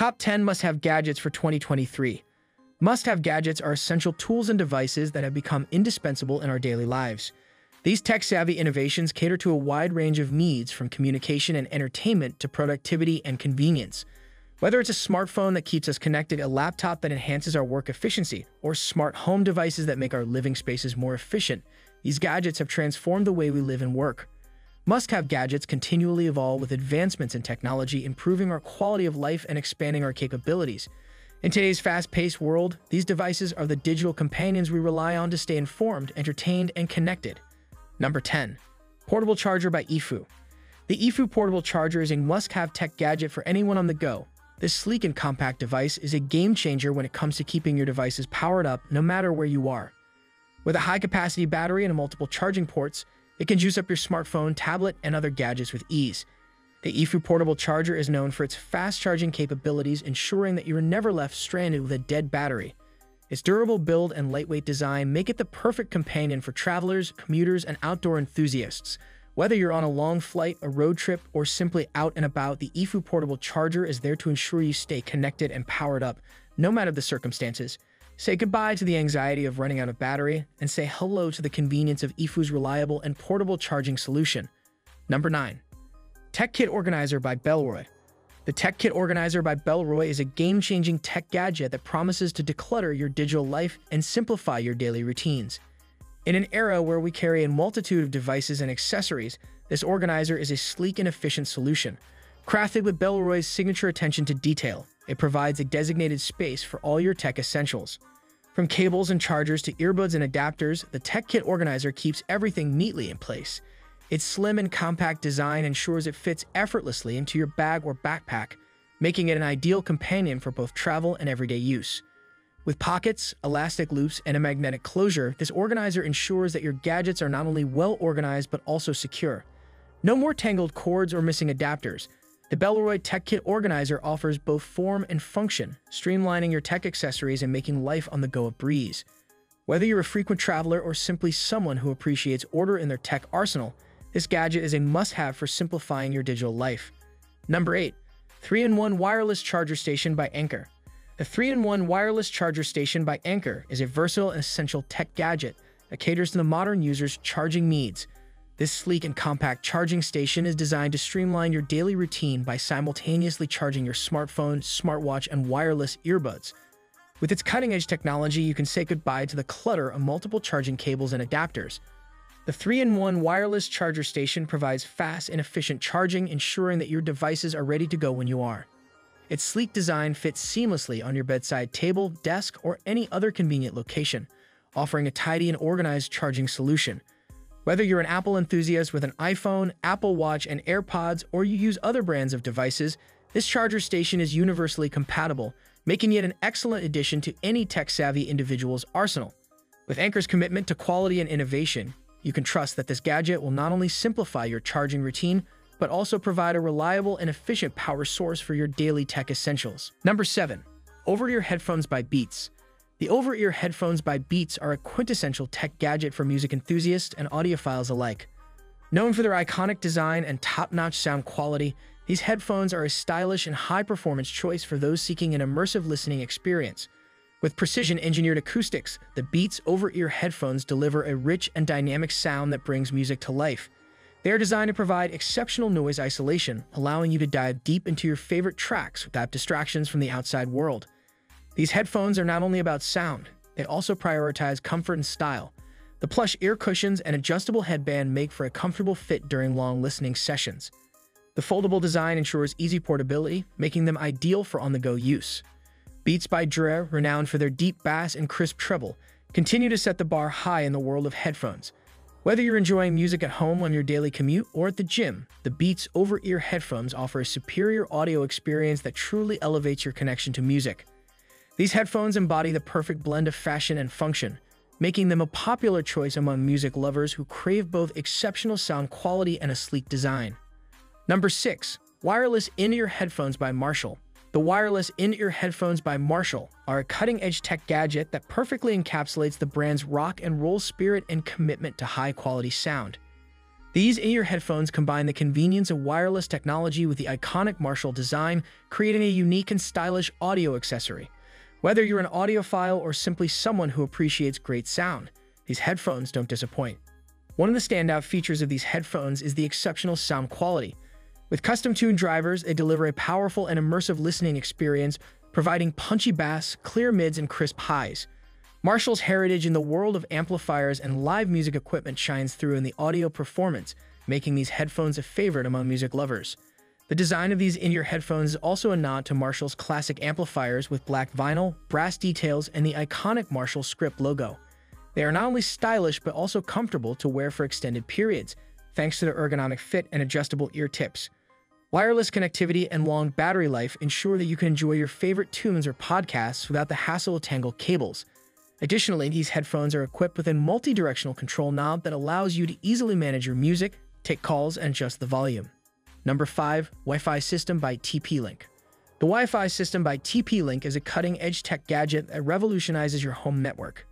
Top 10 must have gadgets for 2023. Must have gadgets are essential tools and devices that have become indispensable in our daily lives. These tech savvy innovations cater to a wide range of needs from communication and entertainment to productivity and convenience. Whether it's a smartphone that keeps us connected, a laptop that enhances our work efficiency, or smart home devices that make our living spaces more efficient, these gadgets have transformed the way we live and work. Must have gadgets continually evolve with advancements in technology, improving our quality of life and expanding our capabilities. In today's fast paced world, these devices are the digital companions we rely on to stay informed, entertained, and connected. Number 10. Portable Charger by Efu. The Efu portable charger is a must have tech gadget for anyone on the go. This sleek and compact device is a game changer when it comes to keeping your devices powered up no matter where you are. With a high capacity battery and multiple charging ports, it can juice up your smartphone, tablet, and other gadgets with ease. The Efu portable charger is known for its fast charging capabilities, ensuring that you are never left stranded with a dead battery. Its durable build and lightweight design make it the perfect companion for travelers, commuters, and outdoor enthusiasts. Whether you're on a long flight, a road trip, or simply out and about, the Efu portable charger is there to ensure you stay connected and powered up, no matter the circumstances. Say goodbye to the anxiety of running out of battery and say hello to the convenience of Ifu's reliable and portable charging solution. Number 9. Tech Kit Organizer by Bellroy. The Tech Kit Organizer by Bellroy is a game-changing tech gadget that promises to declutter your digital life and simplify your daily routines. In an era where we carry a multitude of devices and accessories, this organizer is a sleek and efficient solution. Crafted with Bellroy's signature attention to detail, it provides a designated space for all your tech essentials. From cables and chargers to earbuds and adapters, the Tech Kit Organizer keeps everything neatly in place. Its slim and compact design ensures it fits effortlessly into your bag or backpack, making it an ideal companion for both travel and everyday use. With pockets, elastic loops, and a magnetic closure, this organizer ensures that your gadgets are not only well organized but also secure. No more tangled cords or missing adapters. The Bellroy Tech Kit Organizer offers both form and function, streamlining your tech accessories and making life on the go a breeze. Whether you're a frequent traveler or simply someone who appreciates order in their tech arsenal, this gadget is a must-have for simplifying your digital life. Number 8. 3-in-1 Wireless Charger Station by Anker. The 3-in-1 Wireless Charger Station by Anker is a versatile and essential tech gadget that caters to the modern user's charging needs – this sleek and compact charging station is designed to streamline your daily routine by simultaneously charging your smartphone, smartwatch, and wireless earbuds. With its cutting-edge technology, you can say goodbye to the clutter of multiple charging cables and adapters. The 3-in-1 wireless charger station provides fast and efficient charging, ensuring that your devices are ready to go when you are. Its sleek design fits seamlessly on your bedside table, desk, or any other convenient location, offering a tidy and organized charging solution. Whether you're an Apple enthusiast with an iPhone, Apple Watch, and AirPods, or you use other brands of devices, this charger station is universally compatible, making it an excellent addition to any tech-savvy individual's arsenal. With Anker's commitment to quality and innovation, you can trust that this gadget will not only simplify your charging routine, but also provide a reliable and efficient power source for your daily tech essentials. Number 7. Over-ear headphones by Beats. The over-ear headphones by Beats are a quintessential tech gadget for music enthusiasts and audiophiles alike. Known for their iconic design and top-notch sound quality, these headphones are a stylish and high-performance choice for those seeking an immersive listening experience. With precision-engineered acoustics, the Beats over-ear headphones deliver a rich and dynamic sound that brings music to life. They are designed to provide exceptional noise isolation, allowing you to dive deep into your favorite tracks without distractions from the outside world. These headphones are not only about sound, they also prioritize comfort and style. The plush ear cushions and adjustable headband make for a comfortable fit during long listening sessions. The foldable design ensures easy portability, making them ideal for on-the-go use. Beats by Dre, renowned for their deep bass and crisp treble, continue to set the bar high in the world of headphones. Whether you're enjoying music at home on your daily commute or at the gym, the Beats over-ear headphones offer a superior audio experience that truly elevates your connection to music. These headphones embody the perfect blend of fashion and function, making them a popular choice among music lovers who crave both exceptional sound quality and a sleek design. Number 6. Wireless In-Ear Headphones by Marshall. The wireless in-ear headphones by Marshall are a cutting-edge tech gadget that perfectly encapsulates the brand's rock and roll spirit and commitment to high-quality sound. These in-ear headphones combine the convenience of wireless technology with the iconic Marshall design, creating a unique and stylish audio accessory. Whether you're an audiophile or simply someone who appreciates great sound, these headphones don't disappoint. One of the standout features of these headphones is the exceptional sound quality. With custom-tuned drivers, they deliver a powerful and immersive listening experience, providing punchy bass, clear mids, and crisp highs. Marshall's heritage in the world of amplifiers and live music equipment shines through in the audio performance, making these headphones a favorite among music lovers. The design of these in-ear headphones is also a nod to Marshall's classic amplifiers with black vinyl, brass details, and the iconic Marshall script logo. They are not only stylish but also comfortable to wear for extended periods, thanks to their ergonomic fit and adjustable ear tips. Wireless connectivity and long battery life ensure that you can enjoy your favorite tunes or podcasts without the hassle of tangled cables. Additionally, these headphones are equipped with a multi-directional control knob that allows you to easily manage your music, take calls, and adjust the volume. Number 5. Wi-Fi System by TP-Link The Wi-Fi System by TP-Link is a cutting-edge tech gadget that revolutionizes your home network.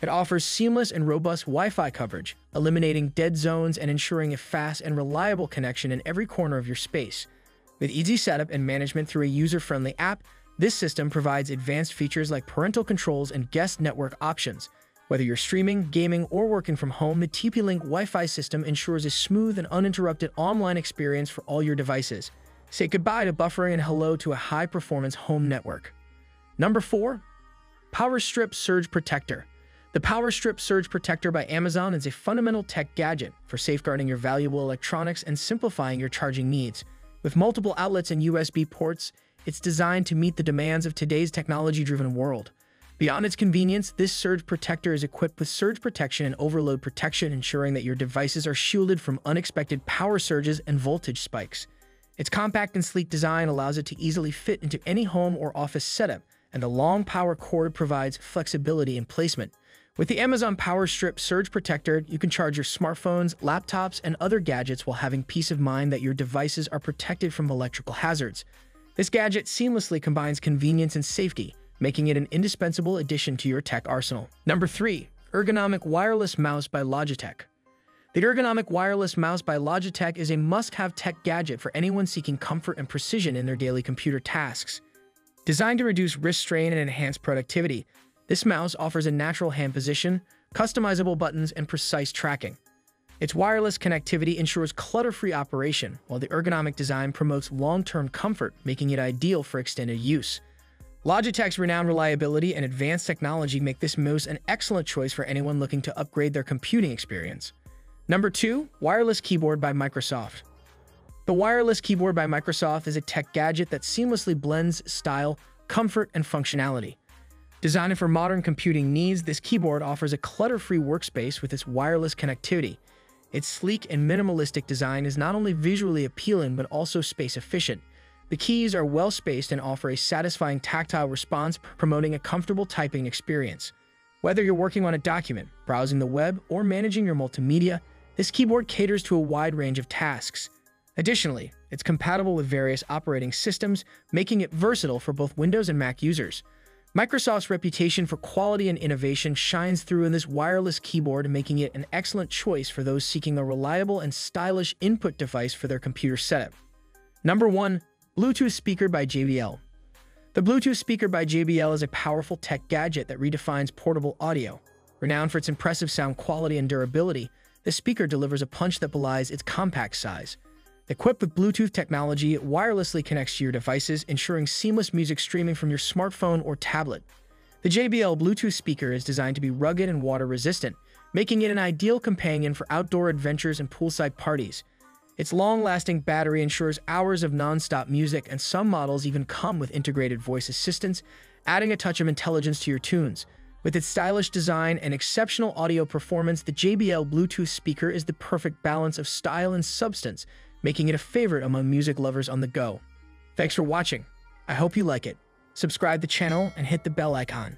It offers seamless and robust Wi-Fi coverage, eliminating dead zones and ensuring a fast and reliable connection in every corner of your space. With easy setup and management through a user-friendly app, this system provides advanced features like parental controls and guest network options. Whether you're streaming, gaming, or working from home, the TP-Link Wi-Fi system ensures a smooth and uninterrupted online experience for all your devices. Say goodbye to buffering and hello to a high-performance home network. Number 4. Power Strip Surge Protector The Power Strip Surge Protector by Amazon is a fundamental tech gadget for safeguarding your valuable electronics and simplifying your charging needs. With multiple outlets and USB ports, it's designed to meet the demands of today's technology-driven world. Beyond its convenience, this surge protector is equipped with surge protection and overload protection, ensuring that your devices are shielded from unexpected power surges and voltage spikes. Its compact and sleek design allows it to easily fit into any home or office setup, and the long power cord provides flexibility in placement. With the Amazon Power Strip Surge Protector, you can charge your smartphones, laptops, and other gadgets while having peace of mind that your devices are protected from electrical hazards. This gadget seamlessly combines convenience and safety, making it an indispensable addition to your tech arsenal. Number 3. Ergonomic Wireless Mouse by Logitech The ergonomic wireless mouse by Logitech is a must-have tech gadget for anyone seeking comfort and precision in their daily computer tasks. Designed to reduce wrist strain and enhance productivity, this mouse offers a natural hand position, customizable buttons, and precise tracking. Its wireless connectivity ensures clutter-free operation, while the ergonomic design promotes long-term comfort, making it ideal for extended use. Logitech's renowned reliability and advanced technology make this mouse an excellent choice for anyone looking to upgrade their computing experience. Number 2. Wireless Keyboard by Microsoft The wireless keyboard by Microsoft is a tech gadget that seamlessly blends style, comfort, and functionality. Designed for modern computing needs, this keyboard offers a clutter-free workspace with its wireless connectivity, its sleek and minimalistic design is not only visually appealing but also space efficient. The keys are well spaced and offer a satisfying tactile response, promoting a comfortable typing experience. Whether you're working on a document, browsing the web, or managing your multimedia, this keyboard caters to a wide range of tasks. Additionally, it's compatible with various operating systems, making it versatile for both Windows and Mac users. Microsoft's reputation for quality and innovation shines through in this wireless keyboard, making it an excellent choice for those seeking a reliable and stylish input device for their computer setup. Number 1. Bluetooth Speaker by JBL The Bluetooth speaker by JBL is a powerful tech gadget that redefines portable audio. Renowned for its impressive sound quality and durability, the speaker delivers a punch that belies its compact size. Equipped with Bluetooth technology, it wirelessly connects to your devices, ensuring seamless music streaming from your smartphone or tablet. The JBL Bluetooth speaker is designed to be rugged and water-resistant, making it an ideal companion for outdoor adventures and poolside parties. Its long-lasting battery ensures hours of non-stop music, and some models even come with integrated voice assistance, adding a touch of intelligence to your tunes. With its stylish design and exceptional audio performance, the JBL Bluetooth speaker is the perfect balance of style and substance, making it a favorite among music lovers on the go. Thanks for watching. I hope you like it. Subscribe the channel and hit the bell icon.